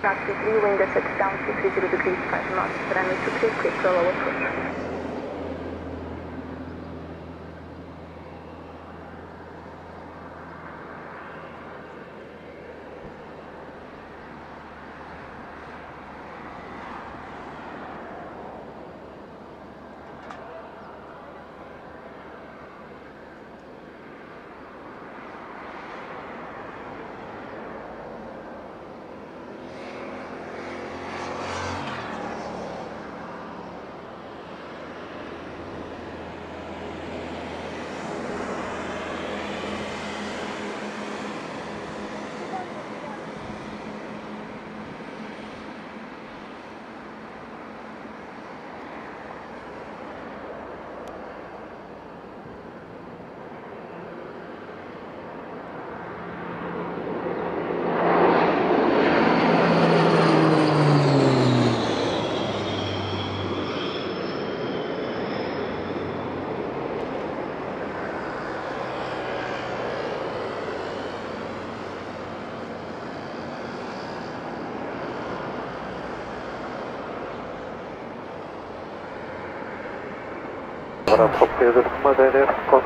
Taxi 3, wind at down to 30 degrees, 5 knots, runway to quick roll over push. 바람 속도에서 한마디 내렸고